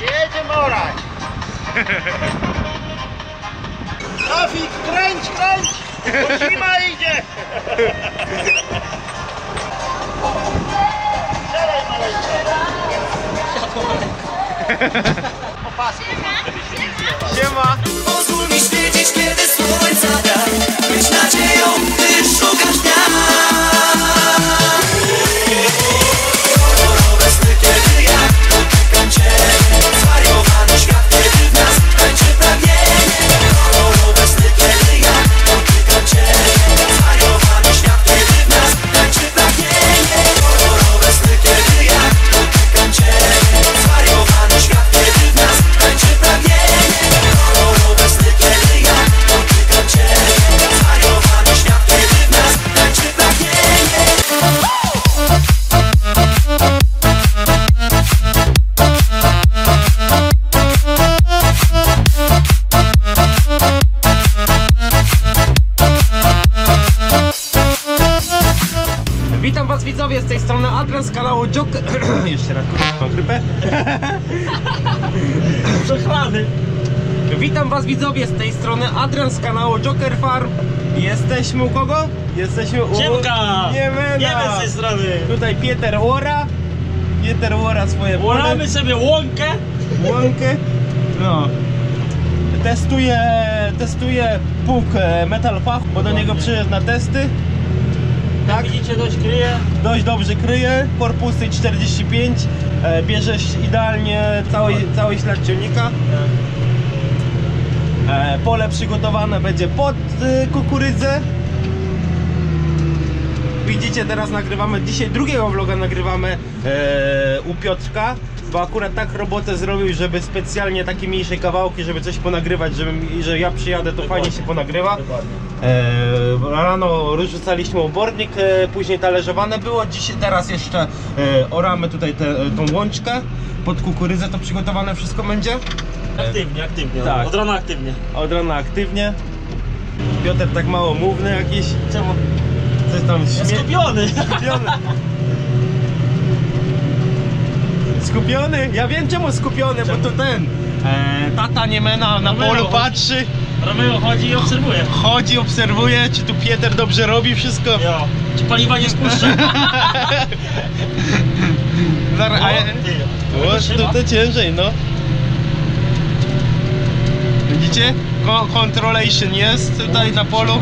Jedziemy orać. Trafik, kręć, kręć! Bo zima idzie! Strzelaj maleńko. Żeby się nie zjebał. Siema! Pozwól mi świecić, kiedy słońca brak Być nadzieją, gdy szukasz dnia Adrian z kanału Joker Farm. Jesteśmy u kogo? Jesteśmy u... Siemka! Niemena! Niemy z tej strony. Tutaj Pieter Łora. Pieter Łora swoje pole. Łoramy sobie łąkę. Łąkę. No. Testuje, testuje pług e, Metal Fach, bo do niego przyszedł na testy. Jak widzicie, dość kryje. Dość dobrze kryje, korpusy 45, e, bierzesz idealnie cały, cały ślad ciągnika. E, pole przygotowane będzie pod e, kukurydzę. Widzicie, teraz nagrywamy, dzisiaj drugiego vloga nagrywamy e, u Piotrka, bo akurat tak robotę zrobił, żeby specjalnie takie mniejsze kawałki, żeby coś ponagrywać, żeby, że ja przyjadę, to fajnie się ponagrywa. E, rano rozrzucaliśmy obornik, e, później talerzowane było. Dzisiaj, teraz jeszcze e, oramy tutaj te, tą łączkę. Pod kukurydzę to przygotowane wszystko będzie. Aktywnie, aktywnie. Tak. Od rana aktywnie. Od rana aktywnie. Piotr tak mało mówny jakiś. Czemu? Coś tam śmie... Skupiony. Skupiony. Skupiony? Ja wiem czemu skupiony, bo to ten. E, tata Niemena na Romeo polu patrzy, Romeo chodzi i obserwuje. chodzi, obserwuje, czy tu Pieter dobrze robi wszystko. Jo. Czy paliwa nie spuszcza? Zara, a ty. O, Trzyma? to, to ciężej, no. Widzicie? Ko- Controlation jest tutaj na polu.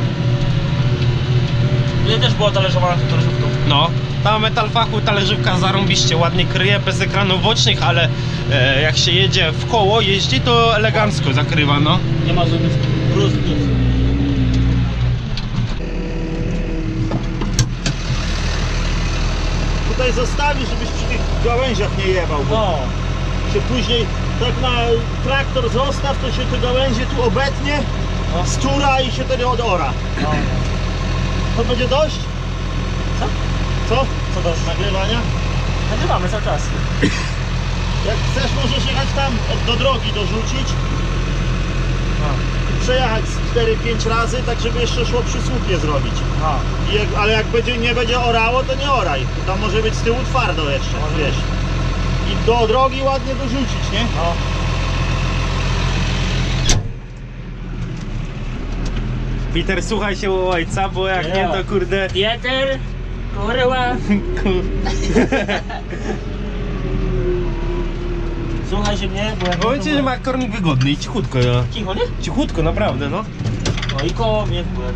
Mnie też była talerzowana tą talerzówką. No. Ta Metal Fachu talerzówka zarąbiście ładnie kryje, bez ekranów bocznych, ale e, jak się jedzie w koło, jeździ, to elegancko zakrywa, no. Nie ma żadnych bruz. Tutaj zostawisz, żebyś przy tych gałęziach nie jebał, bo No. się później tak na traktor zostaw, to się te gałęzie tu obetnie, No. stura i się wtedy odora. no. To będzie dość? Co? Co? Co do Nagrywania? Nagrywamy cały czas. Jak chcesz, możesz jechać tam od, do drogi dorzucić No. i przejechać z 4-5 razy, tak żeby jeszcze szło przy słupie zrobić. No. Jak, ale jak będzie, nie będzie orało, to nie oraj. Tam może być z tyłu twardo jeszcze, wiesz. I do drogi ładnie dorzucić, nie? No. Peter, słuchaj się u ojca, bo jak nie, to kurde... Pieter, kurwa. Słuchaj się mnie, bo jak... Powiedzcie, że ma kornik wygodny i cichutko, ja. Cicho, nie? Cichutko, naprawdę, no. No i koło mnie, bo ja to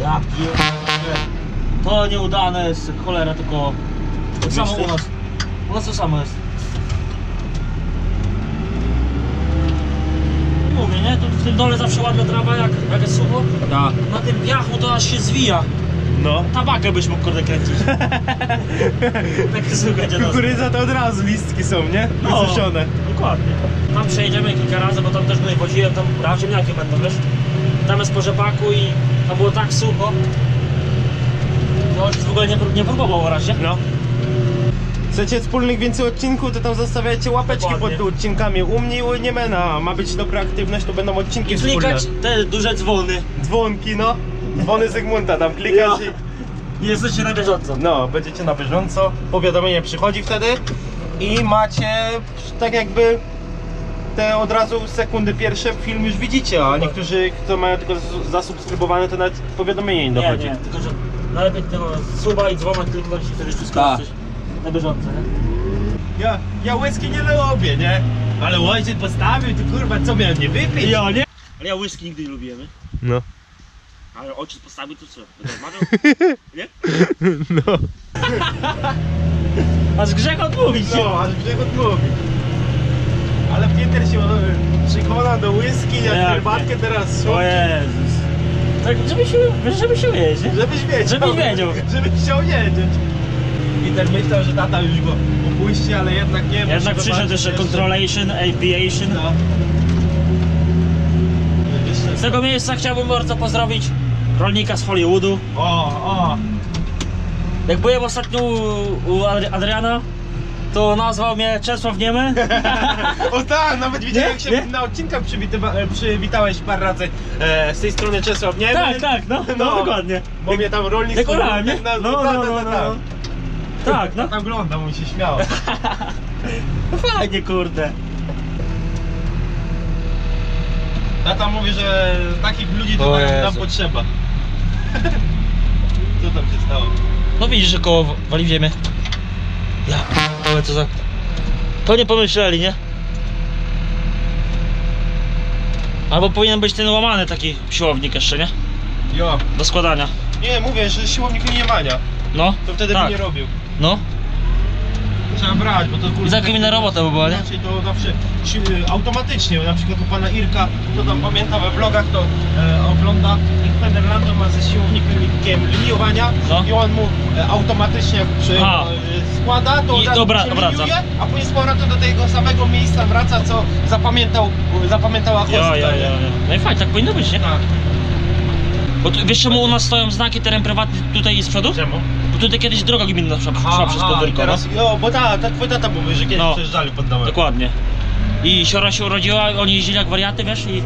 Ja pierdolę. To nieudane jest, cholera, tylko... Tak samo u nas. U nas to samo jest. Mówię, nie? Tu w tym dole zawsze ładna trawa, jak, jak jest sucho. Da. Na tym piachu to aż się zwija. No. Tabakę byś mógł kurde kręcić. Suche dziadostwo. Kukurydza to od razu listki są, nie? No. Wysuszone. Dokładnie. Tam przejedziemy kilka razy, bo tam też tutaj woziłem, tam raz ziemniaki będą, wiesz? Tam jest po rzepaku i tam było tak sucho. To ojciec w ogóle nie, nie próbował o razie. No. Chcecie wspólnych więcej odcinków, to tam zostawiajcie łapeczki Dokładnie. pod odcinkami. U mnie i u Niemena ma być dobra aktywność, to będą odcinki I wspólne. klikać te duże dzwony. Dzwonki, no. Dzwony Zygmunta tam klikasz Ja. i Nie jesteście na bieżąco. No, będziecie na bieżąco, powiadomienie przychodzi wtedy i macie tak jakby te od razu sekundy pierwsze film już widzicie, a niektórzy, kto mają tylko zas- zasubskrybowane, to nawet powiadomienie nie Nie, dochodzi. nie, tylko że najlepiej tego suba i dzwonek kliknąć i wtedy wszystko Tak. jesteś na bieżąco, nie? Ja, ja whisky nie lubię, nie? Ale ojciec postawił, to kurwa, co miałem nie wypić? Ja nie? Ale ja whisky nigdy nie lubiłem, nie? No. Ale ojciec postawił to co? Będę odmawiał? Nie? No. Aż grzech odmówić się. No, aż grzech odmówi. Ale Pieter się e, przekona do whisky, Jak herbatkę nie? teraz O. Jezus. Tak, żeby się, żeby się wiedzieć, nie? Żebyś wiedział. Żebyś wiedział. Żebyś chciał wiedzieć. Peter myślał, że tata już go opuści, ale jednak nie. Jednak przyszedł jeszcze controlation, aviation. No. Z tego miejsca chciałbym bardzo pozdrowić rolnika z Hollywoodu. O, o. Jak byłem ostatnio u, u Adri- Adriana, to nazwał mnie Czesław Niemy. O tak, nawet widziałem jak się Nie? na odcinkach przywita- e, przywitałeś parę razy e, z tej strony Czesław, nie? Tak, tak, no, no, dokładnie. Bo mnie tam rolnik Jak orałem, nie? tak na- No, no, tak, no, tak, no, tak. no. Tak, no. Tam oglądał, mu się śmiał. No Fajnie, kurde. Tata mówi, że takich ludzi to nam, potrzeba. Co tam się stało? No widzisz, że koło wali w ziemię. Ja co za... To nie pomyśleli, nie? Albo powinien być ten łamany taki siłownik jeszcze, nie? Jo. Do składania. Nie, mówię, że siłownik nie mania. No. To wtedy tak. by nie robił. No. Trzeba brać, bo to kurde... I za inna robota by była, nie? Inaczej to zawsze si- automatycznie, na przykład u pana Irka, kto tam pamięta we vlogach, to e, ogląda, jak Federlando ma ze siłownikiem liniowania No. i on mu e, automatycznie jak przy, A. składa, to I od razu dobra- się wraca. liniuje, a później z powrotem do tego samego miejsca wraca, co zapamiętał, zapamiętała kostka. Ja, ja, nie? ja, ja. No i fajnie, tak powinno być, nie? Tak. Bo tu, wiesz czemu u nas stoją znaki teren prywatny tutaj z przodu? Czemu? Bo tutaj kiedyś droga gminna szła, szła przez podwórko, teraz, jo, bo ta, tak twój tata mówi, że kiedyś No. przejeżdżali pod domem. Dokładnie. I siora się urodziła, oni jeździli jak wariaty, wiesz, i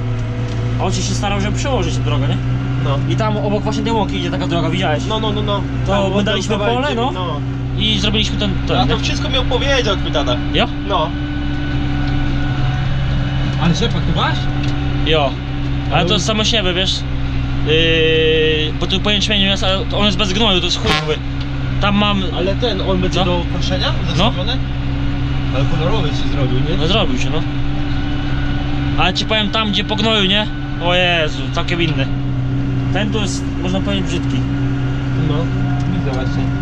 ojciec się starał, żeby przełożyć tę drogę, nie? No. I tam obok właśnie tej łąki idzie taka droga, widziałeś? No, no, no, no. To Tam, my bo daliśmy pole, ziemi, no. I zrobiliśmy ten, ten A nie? to wszystko mi opowiedział twój tata. Jo? No. Ale tu masz? Jo. Ale to jest samosiewy, wiesz? Yy, bo tu po jęczmieniu jest, ale on jest bez gnoju, to jest chuj jakby. Tam mam... Ale ten, on będzie No. do koszenia zastawiony? Ale kolorowy się zrobił, nie? No zrobił się, no. Ale ci powiem tam, gdzie po gnoju, nie? O Jezu, całkiem inny. Ten tu jest, można powiedzieć, brzydki. No, widzę właśnie.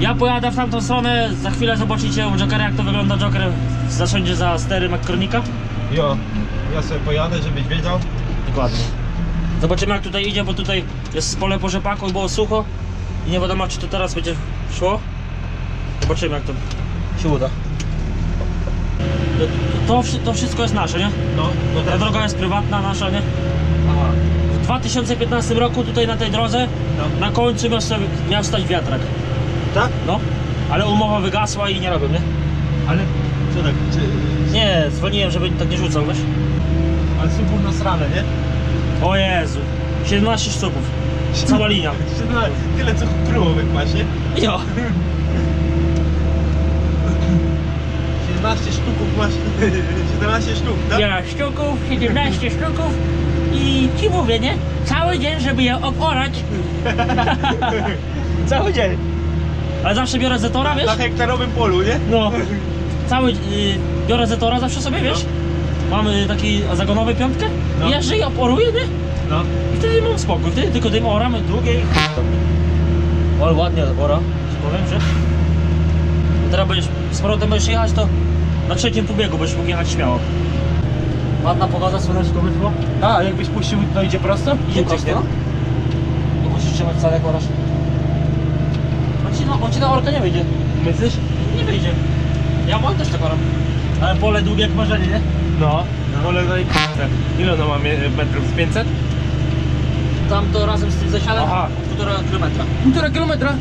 Ja pojadę w tamtą stronę, za chwilę zobaczycie u Jokera jak to wygląda Joker zasiądzie za stery McCormicka. Jo, ja sobie pojadę, żebyś wiedział. Dokładnie. Zobaczymy jak tutaj idzie, bo tutaj jest pole po rzepaku i było sucho i nie wiadomo czy to teraz będzie szło. Zobaczymy jak to się uda. To, to, wszy- to wszystko jest nasze, nie? No, no Ta droga jest prywatna, nasza, nie? Aha. W 2015 roku tutaj na tej drodze No. na końcu miał, miał stać wiatrak. Tak? No, ale umowa wygasła i nie robią, nie? Ale co tak, czy... Nie, dzwoniłem, żeby tak nie rzucał, wiesz? Ale super nasrane, nie? O Jezu, 17 sztuków. Cała linia. Tyle co królowych masz, nie? Jo. 17 sztuków masz, 17 sztuk, tak? Ja sztuków, 17 sztuków i ci mówię, nie? Cały dzień, żeby je oporać. Cały dzień. Ale zawsze biorę Zetora, wiesz? Na hektarowym polu, nie? No. Cały, y, biorę Zetora zawsze sobie, wiesz? Mam y, taki zagonowy piątkę, No. jeżdżę i oporuję, nie? No. I wtedy mam spokój, wtedy tylko tym oramy długie i Ale ładnie ora, powiem, że... Teraz będziesz, z powrotem będziesz jechać, to na trzecim pobiegu będziesz mógł jechać śmiało. Ładna pogoda, słoneczko wyszło. A, jakbyś puścił, to idzie prosto? Idzie prosto, no. Nie musisz trzymać wcale jak orasz. Na, on ci na orkę nie wyjdzie. Myślisz? Nie wyjdzie. Ja mam też tak oram. Ale pole długie jak marzenie, nie? No. Wolę no i Ile ono ma metrów? Z 500? Tam to razem z tym zasiadem Aha. półtora kilometra. Półtora kilometra.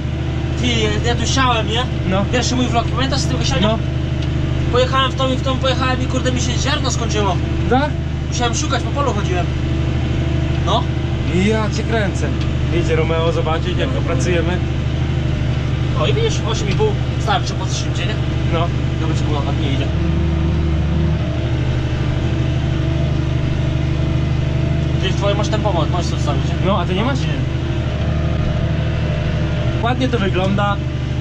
Ty, ja tu siałem, nie? No. Pierwszy mój vlog, pamiętasz z tego siania? No. Pojechałem w tą i w tą pojechałem i kurde mi się ziarno skończyło. Tak? Musiałem szukać, po polu chodziłem. No. I ja cię kręcę. Jedzie Romeo zobaczyć jak go pracujemy. O i widzisz, 8,5 starczy po szybciej, nie? No. Dobra, czy kurwa nie idzie. Ty twoje masz tempomat, możesz to wstawić, nie? No, a ty nie masz? Nie. Ładnie to wygląda.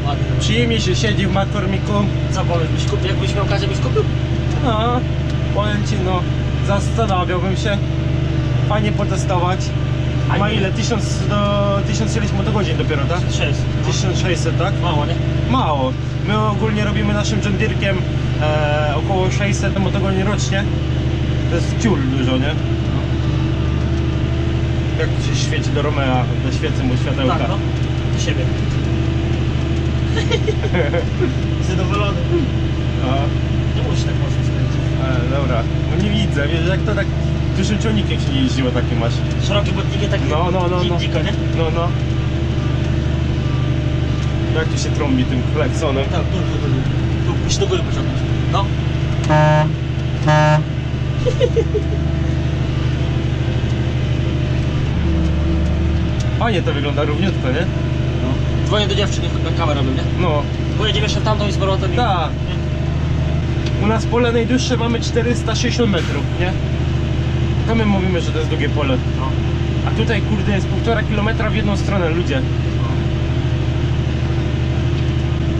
Ładnie. Przyjemnie się siedzi w McCormicku. Co powiesz, byś kupił, jakbyś miał okazję, byś kupił? No, powiem ci, no, zastanawiałbym się. Fajnie potestować. Ma ile? 1000 do 1000 ileś motogodzin dopiero, tak? 6. 1600, tak? Mało, nie? Mało. My ogólnie robimy naszym John Deere'kiem e, około 600 motogodzin rocznie. To jest ciul dużo, nie? Jak się świeci do Romea, do świecy mu światełka. Tak, no. Do siebie. Zadowolony. No. Nie musisz tak mocno skręcić. E, dobra, no nie widzę, wiesz jak to tak dużym ciągnikiem się nie jeździło takie masz. Szerokie botniki takie No, no, no, no. Nie? No, no. Jak tu się trąbi tym kleksonem? Tak, tu, tu, tu, tu. Musisz do góry pociągnąć. No. Fajnie to wygląda równiutko, nie? no. Dzwonię do dziewczyny, kawę robię, nie? No, Pojedziemy w tamtą i z powrotem. Tak. u nas pole najdłuższe mamy 460 metrów, nie? To my mówimy, że to jest długie pole. A tutaj kurde jest półtora kilometra w jedną stronę, ludzie.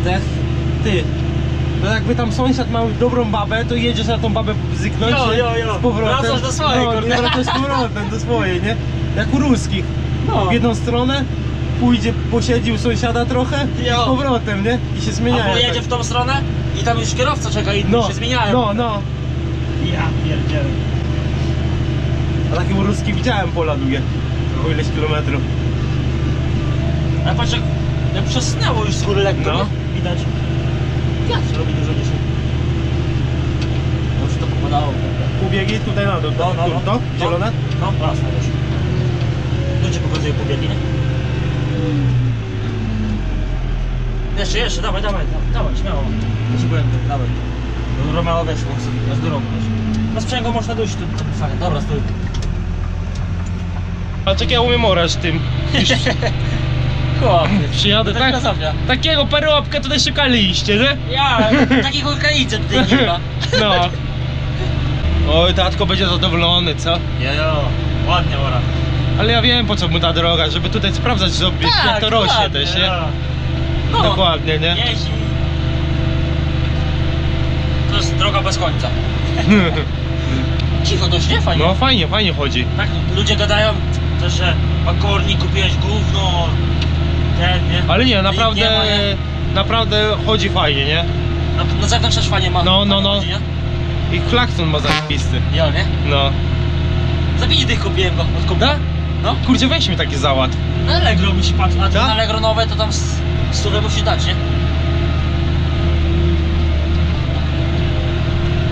Te, ty. No jakby tam sąsiad miał dobrą babę, to jedziesz na tą babę zyknąć Jo, jo, jo. z powrotem. Wracasz do swojej, no, kurde. wracasz z powrotem do swojej, nie? Jak u ruskich. No. W jedną stronę, pójdzie, posiedzi u sąsiada trochę i Jo. z powrotem, nie? I się zmieniają. Albo jedzie tak. w tą stronę i tam już kierowca czeka i no, się zmieniają. No, no. Ja pierdzielę. A takie u ruskich widziałem pola długie. O ileś kilometrów. Ale patrz jak, jak przesnęło już z góry lekko, No. nie? Widać. Wiatr robi dużo dzisiaj. Już to popadało. Ubiegi tutaj na dół. No, no, Tu, no. To? Zielone? No, raz na. Tu ci pokazuję pobiegi, nie? Jeszcze, jeszcze, dawaj, dawaj, dawaj, dawaj śmiało. Ci byłem, dawaj. Do Romeo weszło, aż do rogu. Na sprzęgło można dojść, tu, tu fajnie. Dobra, stój. A czekaj, ja umiem orać tym. Chłopie. Przyjadę, tak? tak? Takiego perłopka tutaj szukaliście, nie? Ja, takiego Ukraińca tutaj nie ma. No. Oj, tatko będzie zadowolony, co? Jojo, ładnie ora. Ale ja wiem po co mu ta droga, żeby tutaj sprawdzać sobie, jak to rośnie też, nie? ja. No, Dokładnie, nie? jeździ. To jest droga bez końca. Cicho dość, nie? Fajnie. No fajnie, fajnie chodzi. Tak, ludzie gadają też, że Makorni kupiłeś gówno, ten, nie? Ale nie, naprawdę, Nie ma, nie? naprawdę chodzi fajnie, nie? Na, na zewnątrz też fajnie ma. No, no, no. Chodzi, nie? I klakson ma zajebisty. Ja, nie? No. Za pięć dych kupiłem go od kumpla. Da? No, Kurczę, weź mi taki załatw. na Allegro musi patrzeć, a to Da? na Allegro nowe to tam s- stówę musi dać, nie?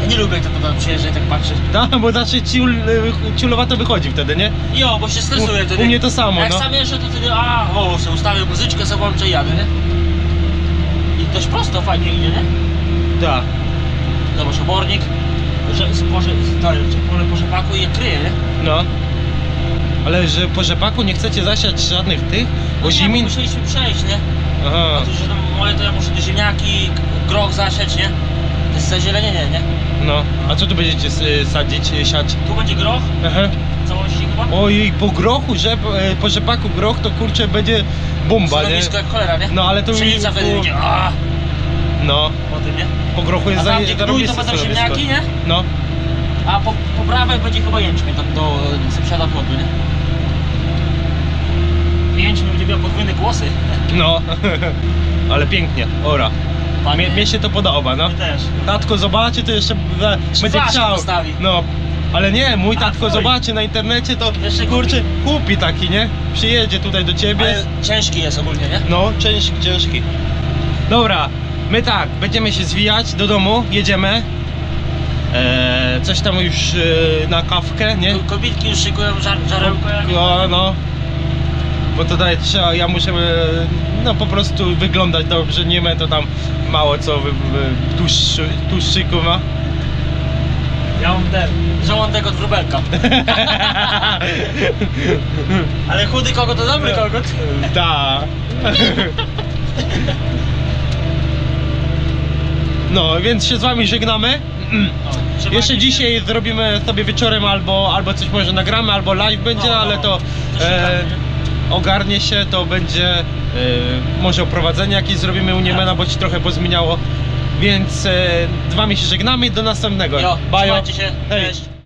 Nie lubię jak to przyjeżdża i tak patrzy. Da, bo znaczy ciul, ciulowato wychodzi wtedy, nie? Jo, bo się stresuje U- wtedy. u mnie to samo, Jak no. sam jeszcze to wtedy, a, o, sobie ustawię muzyczkę, sobie włączę i jadę, nie? I dość prosto, fajnie idzie, nie? Tak. Zobacz, obornik, że, stary, pole po rzepaku i je kryje, nie? No. Ale że po rzepaku nie chcecie zasiać żadnych tych? Bo No nie, zimi... bo musieliśmy przejść, nie? Aha. A tu, że tam moje to ja muszę te ziemniaki, groch zasiać, nie? Zazielenienie, nie? No. A co tu będziecie s- sadzić, y, siać? Tu będzie groch, Aha. w całości chyba. Ojej, po grochu, że e, po rzepaku groch to kurczę będzie bomba, nie? Stanowisko jak cholera, nie? No ale to mi... Pszenica wtedy będzie, No. po tym, nie? Po grochu jest A tam zaje- gdzie gnój to zarąbiste będą stanowisko. ziemniaki, nie? No. A po, po prawej będzie chyba jęczmień tam do e, sąsiada płotu, nie? Jęczmień będzie miał podwójne głosy. No. Ale pięknie, ora. Mnie, mnie się to podoba, no. My też. Tatko zobaczy, to jeszcze będzie flaszkę chciał. postawi. No. Ale nie, mój A, tatko twój. zobaczy na internecie, to Jeszcze kurczę, kupi taki, nie? Przyjedzie tutaj do ciebie. Ale ciężki jest ogólnie, nie? No, ciężki, ciężki. Dobra, my tak, będziemy się zwijać do domu, jedziemy. Eee, coś tam już e, na kawkę, nie? Ko- Kobitki już szykują żar, żarełko. jak- No, no. Bo tutaj trzeba, ja muszę e, no po prostu wyglądać dobrze, nie ma to tam mało co wy, wy, tłuszczy, tłuszczyku ma. Ja mam ten żołądek od wróbelka. Ale chudy kogut to dobry kogut. Da. No, więc się z wami żegnamy. No, trzymajcie Jeszcze dzisiaj zrobimy sobie wieczorem albo, albo coś może nagramy, albo live będzie, No, no, ale to to e? Ogarnie się, to będzie e, może oprowadzenie jakieś zrobimy u Niemena, bo ci trochę pozmieniało. Więc e, z wami się żegnamy do następnego. Jo, Bajo. trzymajcie się, Hej. cześć.